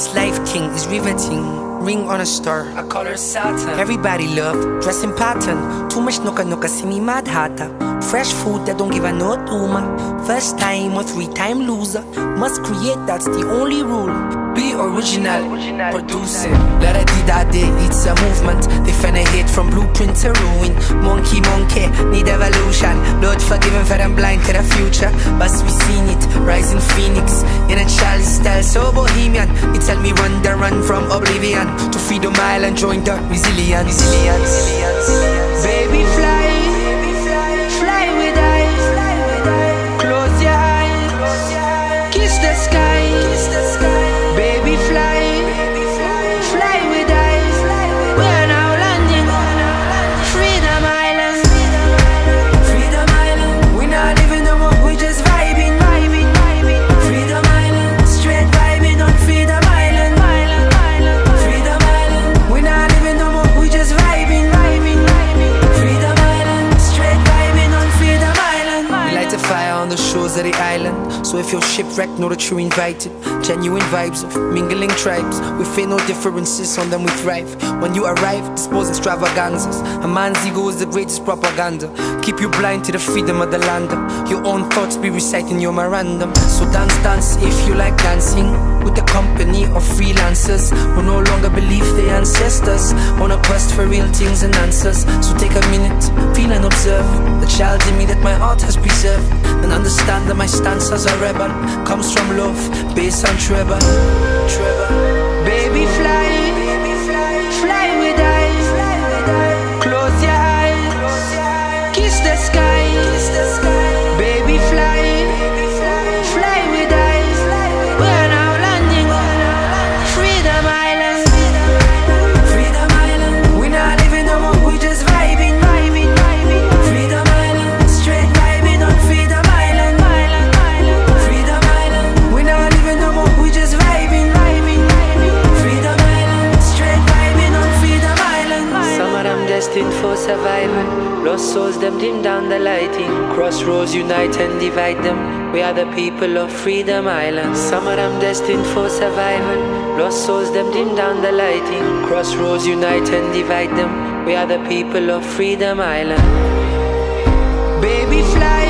This life king is riveting. Ring on a star, I call her Saturn. Everybody love dressing pattern. Too much nuka nuka see me mad hatter. Fresh food that don't give a no tuma. First time or three time loser. Must create, that's the only rule. Be original, producing. Let it di that day, it's a movement. They finna hate from blueprint to ruin. Monkey, monkey, need evolution. Lord forgiven for them blind to the future. But we seen it, rising phoenix. In a child style, so bohemian. It tell me run the run from oblivion to feed freedom island, join the resilience. resilience. Baby, fly fire on the shores of the island. So if you're shipwrecked, know that you're invited. Genuine vibes of mingling tribes. We feel no differences, on them we thrive. When you arrive, dispose extravaganzas. A man's ego is the greatest propaganda. Keep you blind to the freedom of the land. Your own thoughts be reciting your memorandum. So dance, dance if you like dancing. With the company of freelancers who no longer believe ancestors. On a quest for real things and answers. So take a minute, feel and observe the child in me that my heart has preserved. And understand that my stance as a rebel comes from love, based on treble. treble. Baby, fly survival. Lost souls, them dim down the lighting. Crossroads unite and divide them. We are the people of Freedom Island. Some of them destined for survival. Lost souls, them dim down the lighting. Crossroads unite and divide them. We are the people of Freedom Island. Baby, fly,